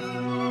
Bye.